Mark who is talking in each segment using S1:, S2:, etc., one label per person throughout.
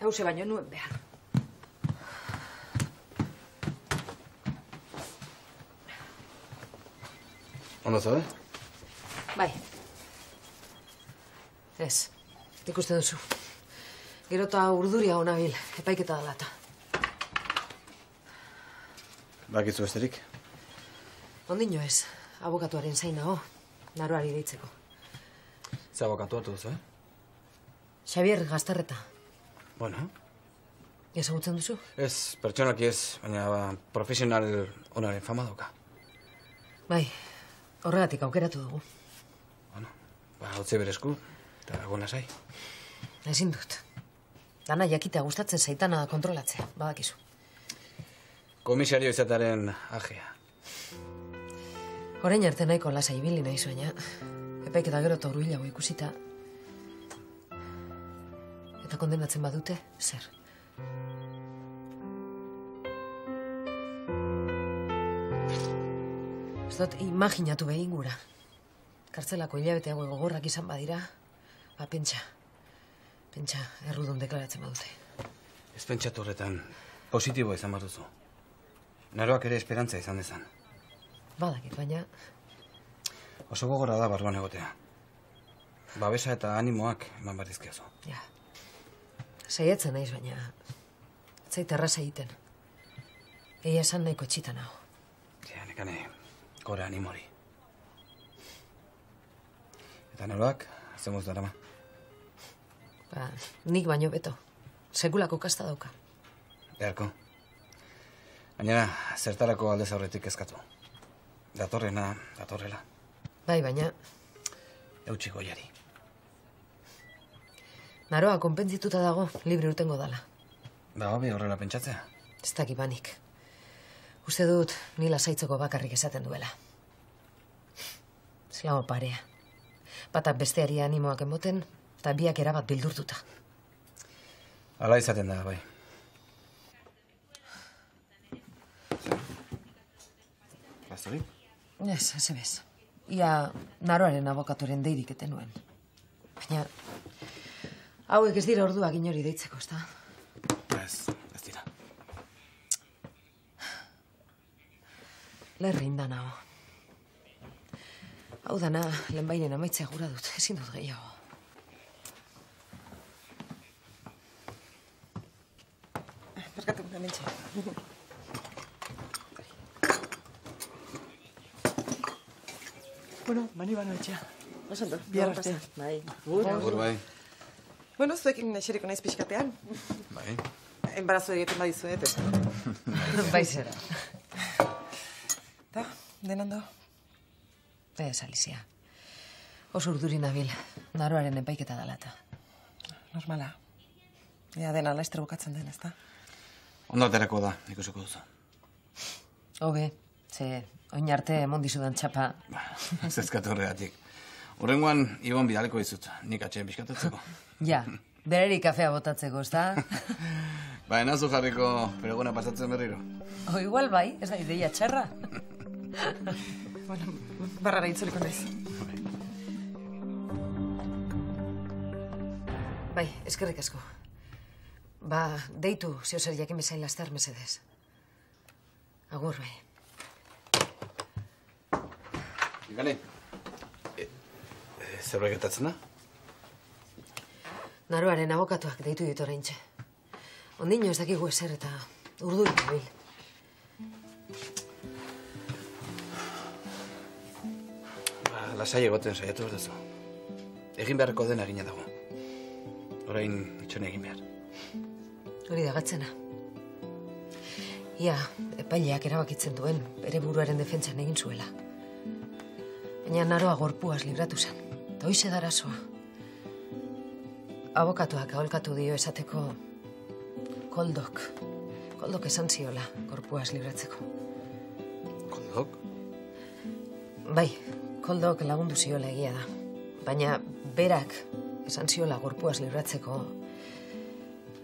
S1: Hauze baino nuen behar.
S2: Ondo zaude?
S1: Bai. Ez, ikusten duzu. Gero eta urduria hona bil, epaiketa dela eta.
S2: Bakitzu besterik?
S1: Ondino ez, abokatuaren zain nago, naroari deitzeko.
S2: Ze abokatu hartu duzu, eh?
S1: Xavier Gazterreta,
S2: Bueno,
S1: ezagutzen duzu?
S2: ez, pertsonaki ez, baina ba, profesional onaren fama dauka.
S1: Bai, horregatik aukeratu dugu.
S2: Ba, hotze beresku, eta gona zai.
S1: Ezin dut. Dana jakitea gustatzen zaitana kontrolatzea, badakizu.
S2: Komisario izatearen ajea.
S1: Orain arte nahiko lasa ibili nahi baina epaiketa gero eta ikusita. Eta kondenatzen badute, zer? Ez dut imaginatu behin gura. Kartzelako hilabete hau gogorrak izan badira, ba pentsa. Pentsa, errudun deklaratzen badute.
S2: Ez pentsatu horretan, positibo izan bat duzu. Naroak ere esperantza izan dezan.
S1: Badakit, baina
S2: Oso gogora da barruan egotea. Babesa eta animoak eman bat dizkiozu.
S1: Ja. Saiatzen naiz, baina... Zait erraza egiten. Egia esan nahiko etxita nago.
S2: Ja, nekane, gore animori. Eta naroak, zemuz darama.
S1: Ba, nik baino beto. Sekulako kasta dauka.
S2: Beharko. Gainera, zertarako aldez aurretik eskatu. Datorrena, datorrela.
S1: Bai, baina
S2: Eutxi goiari.
S1: Naroa konpentzituta dago libre urtengo dala.
S2: Ba, hobi horrela pentsatzea.
S1: Ez dakit banik. Uste dut nila zaitzeko bakarrik esaten duela. Zelago parea. Batak besteari animoak emoten, eta biak erabat bildurtuta.
S2: Hala izaten da, bai. Pastori?
S1: Ez, ez ebez. Ia naroaren abokaturen deirik eten nuen. Baina, hauek ez dira orduak inori deitzeko, ezta?
S2: Ez, ez dira.
S1: Lerrin da nago. Hau dana, lehenbainen amaitzea gura dut, ezin dut gehiago.
S3: Barkatu, hementxe. bueno, mani bano etxea.
S1: Osondo,
S3: Bihar arte.
S1: Bai.
S2: Agur, bai.
S3: Bueno, zuekin eseriko naiz pixkatean.
S2: Bai.
S3: Enbarazo egiten badizuet.
S1: bai zera.
S3: Ta, den ondo.
S1: Ez, Alicia. Oso urduri nabil, naroaren epaiketa dela eta.
S3: Normala. Ea dena laizter bukatzen den, ezta?
S2: Ondo aterako da, ikusiko duzu.
S1: Hobe, ze oin arte emon dizudan txapa.
S2: Zezkatu horregatik. Horrengoan, Ibon bidaleko dizut, nik atxeen pixkatatzeko.
S1: Ja, bereri kafea botatzeko, ezta?
S2: ba, enazu jarriko peregona pasatzen berriro.
S1: O igual bai, ez da ideia txarra.
S3: bueno, barrara itzuliko naiz.
S1: Bai, eskerrik asko. Ba, deitu, zio zer jakin bezain laster, mesedez. Agur, bai.
S2: Ikane, e, e, zerbait gertatzen da?
S1: Naroaren abokatuak deitu ditu oraintxe. Ondino ez dakigu ezer eta urduri dabil.
S2: Ba, lasai egoten saiatu ez duzu. Egin beharreko dena egina dago. Orain itxone egin behar.
S1: Hori da gatzena. Ia, epaileak erabakitzen duen, bere buruaren defentsan egin zuela. Baina naroa gorpuaz libratu zen. Eta hoize da arazoa. Abokatuak aholkatu dio esateko koldok. Koldok esan ziola gorpuaz libratzeko.
S2: Koldok?
S1: Bai, koldok lagundu ziola egia da. Baina berak esan ziola gorpuaz libratzeko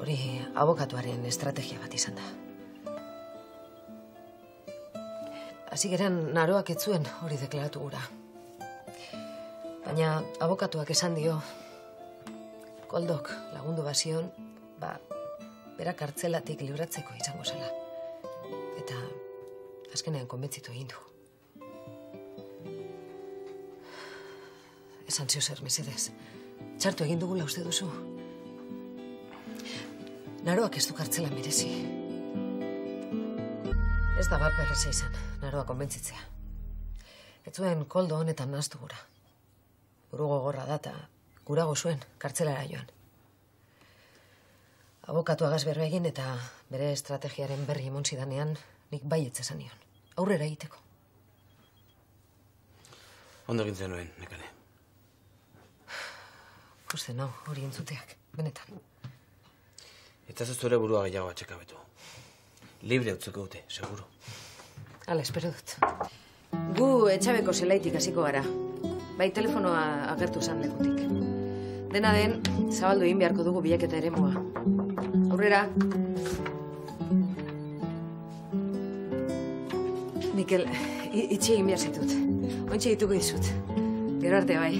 S1: hori abokatuaren estrategia bat izan da. Hasi geran naroak ez zuen hori deklaratu gura. Baina abokatuak esan dio koldok lagundu bazion ba, bera kartzelatik libratzeko izango zela. Eta azkenean konbentzitu egin du. Esan zio zer, mesedez. Txartu egin dugula uste duzu. Naroak ez du kartzela merezi. Ez da bat berreza izan, naroa konbentzitzea. Ez zuen koldo honetan naztu gura. Buru gogorra data, gurago zuen, kartzelara joan. Abokatu agaz berba egin eta bere estrategiaren berri emon zidanean nik baietz esan nion. Aurrera egiteko.
S2: Ondo egin zenuen, nekane.
S1: Kusten nau, hori entzuteak, benetan.
S2: Eta zure burua gehiago atxekabetu. Libre utzeko dute, seguro.
S1: Hala, espero dut. Gu etxabeko zelaitik hasiko gara. Bai, telefonoa agertu zan lekutik. Dena den, zabaldu egin beharko dugu bilaketa ere moa. Aurrera. Mikel, i- itxi egin behar zitut. Ointxe dituko dizut. Gero arte bai.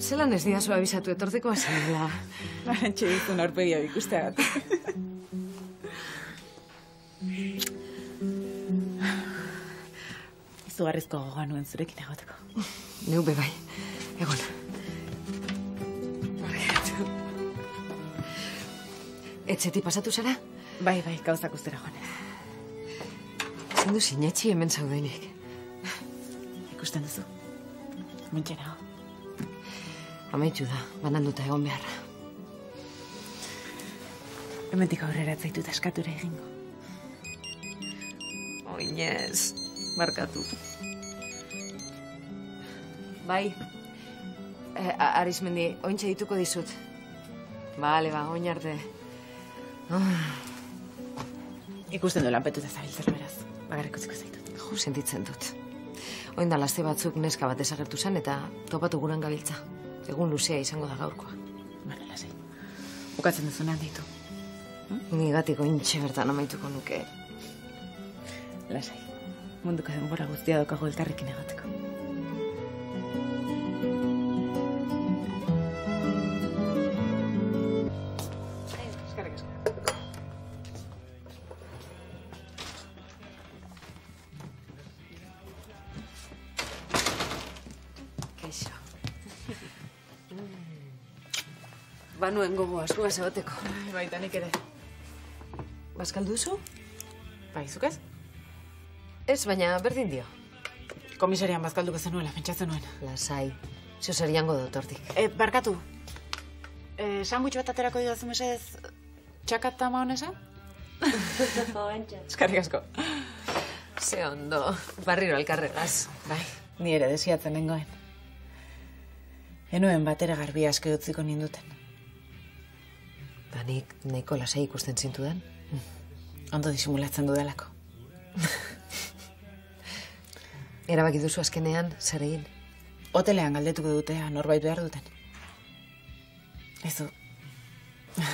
S1: Zelan ez diazu abisatu etortzeko azalela.
S4: Arantxe dizun aurpegia ikusteagatik. Izugarrizko gogoa nuen zurekin egoteko.
S1: Neu be bai. Egon. Etxeti pasatu zara?
S4: Bai, bai, gauzak ustera joan.
S1: Ezin du sinetxi hemen zaudenik.
S4: Ikusten duzu. Mentxe nago.
S1: Amaitu da, bananduta egon beharra.
S4: Hemendik aurrera zaitut askatura egingo.
S1: Oinez, barkatu. Bai, e, Arizmendi, ointxe dituko dizut. Bale, ba, oin arte.
S4: Ikusten du lanpetuta zabiltzela beraz. Bagarrik utziko zaitut.
S1: Jo, sentitzen dut. Oin da laste batzuk neska bat desagertu zen eta topatu guran gabiltza. Egun luzea izango da gaurkoa.
S4: Bale, lasai. Bukatzen duzunean ditu.
S1: Nigatik ointxe bertan amaituko nuke.
S4: Lasai. Munduko denbora guztia daukago elkarrekin egoteko.
S1: Keixo. Banuen gogo askua zebateko.
S4: Baita nik ere.
S1: Baskalduzu?
S4: Bai, zuk ez?
S1: Baina berdin dio.
S4: Komisarian bazkalduko zenuela, pentsatzen nuen.
S1: Lasai. Zio zer jango dut hortik.
S4: E, barkatu. E, sandwich bat aterako didazu mesez, txakat ama honesa? Eskarrik asko.
S1: Ze ondo. Barriro alkarregaz.
S4: Bai, ni ere desiatzen nengoen. Enuen batera garbi aske utziko ninduten.
S1: Ba nik nahiko lasai ikusten zintudan.
S4: Ondo disimulatzen dudalako.
S1: Erabaki duzu azkenean, zer egin.
S4: Hotelean galdetuko dutea norbait behar duten. Ez du.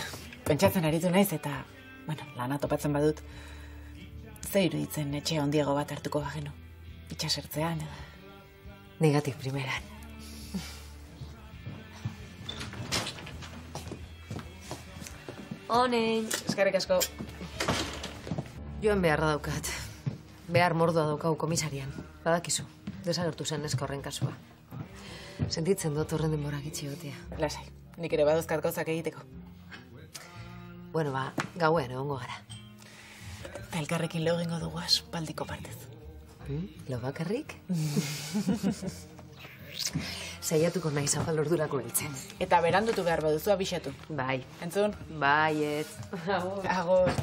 S4: Pentsatzen aritu naiz eta, bueno, lana topatzen badut, ze iruditzen etxe handiago bat hartuko bagenu. Itxasertzean edo.
S1: Negatik primeran. Honen.
S4: Eskarrik asko.
S1: Joan beharra daukat. Behar mordoa daukau komisarian. Badakizu, desagertu zen neska horren kasua. Sentitzen dut horren denbora gitxi gotia.
S4: Lasai, nik ere baduzkat gauzak egiteko.
S1: Bueno, ba, gauen egongo gara.
S4: Elkarrekin lo egingo dugu aspaldiko partez.
S1: Hmm? Lo bakarrik? Saiatuko nahi zapal ordurako heltzen.
S4: Eta berandutu behar baduzu abixatu.
S1: Bai.
S4: Entzun?
S1: Bai, ez.
S4: Agur.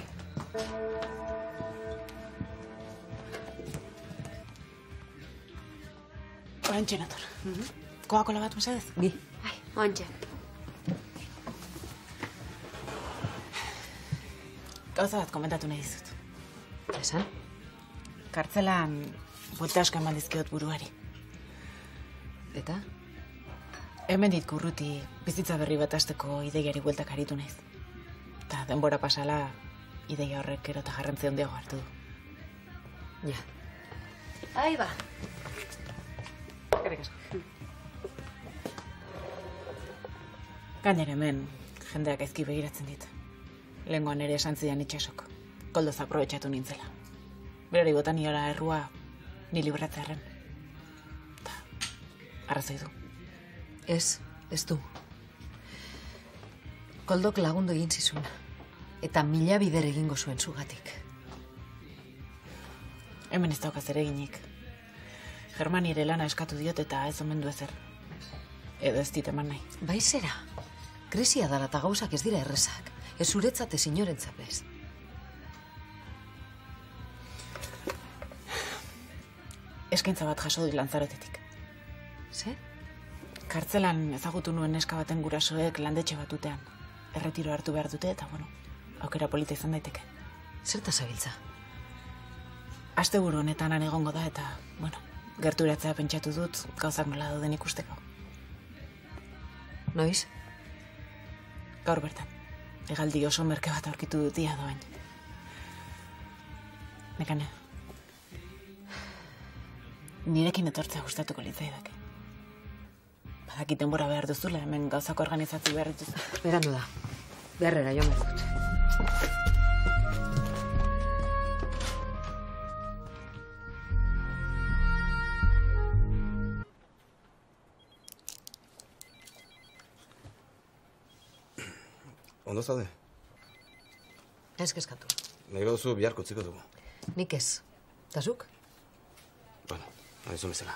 S4: Oantxe nator. Koakola bat mesedez?
S1: Bi.
S5: Bai, ontxe.
S4: Gauza bat komentatu nahi dizut.
S1: Esan?
S4: Kartzelan buelta asko eman dizkiot buruari.
S1: Eta?
S4: Hemen dit kurruti bizitza berri bat asteko ideiari bueltak aritu naiz. Eta denbora pasala ideia horrek gero eta garrantzi handiago hartu du.
S1: Ja.
S5: Ai ba.
S4: Eskerrik asko. Gainera hemen, jendeak ezki begiratzen dit. Lehengoan ere esan zidan itxasok. Koldoz aprobetxatu nintzela. Berari botaniara errua, ni libratzearen. Ta, arrazoi du.
S1: Ez, ez du. Koldok lagundu egin zizun. Eta mila bider egingo zuen zugatik.
S4: Hemen ez daukaz ere eginik. Germaniere lana eskatu diot eta ez omen du ezer. Edo ez dit eman nahi.
S1: Bai zera. Krisia dala eta gauzak ez dira errezak. Ez zuretzate sinoren zapez.
S4: Eskaintza bat jaso dut lanzarotetik.
S1: Ze?
S4: Kartzelan ezagutu nuen neska baten gurasoek landetxe batutean. Erretiro hartu behar dute eta, bueno, aukera polita izan daiteke.
S1: Zerta zabiltza?
S4: Asteburu honetan egongo da eta, bueno, gerturatzea pentsatu dut gauzak nola dauden ikusteko.
S1: Noiz?
S4: Gaur bertan. Egaldi oso merke bat aurkitu dut ia doain. Nekane. Nirekin etortzea gustatuko litzaidake. Badakit denbora behar duzula, hemen gauzak organizatu behar dituzu.
S1: Berandu da. Beharrera joan behar
S2: Ondo zaude?
S1: Ez kezkatu.
S2: Nahi baduzu biharko utziko dugu.
S1: Nik ez. Ta zuk?
S2: Bueno, nahi zu bezala.